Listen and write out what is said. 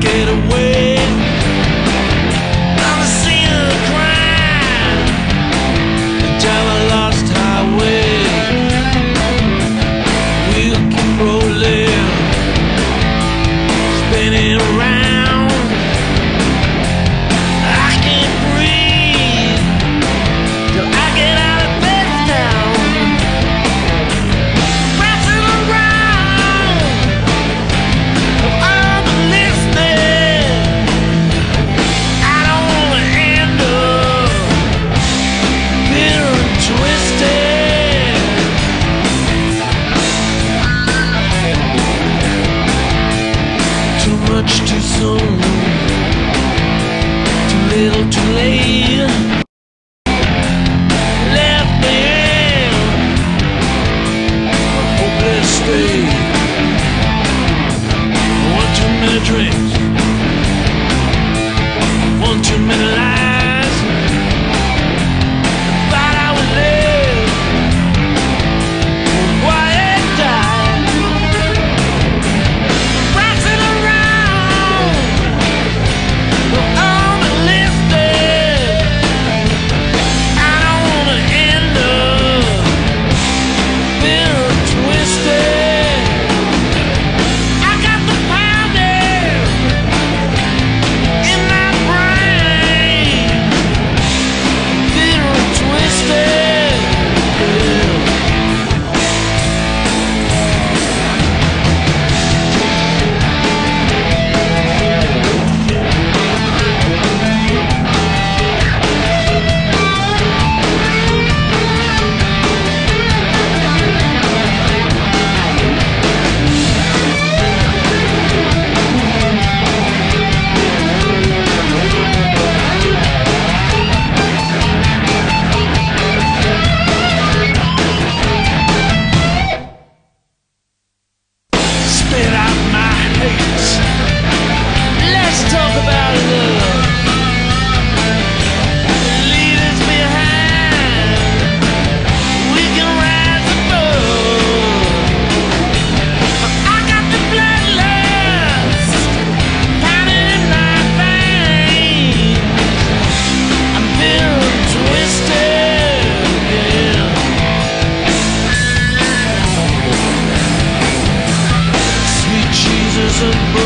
get away. Butter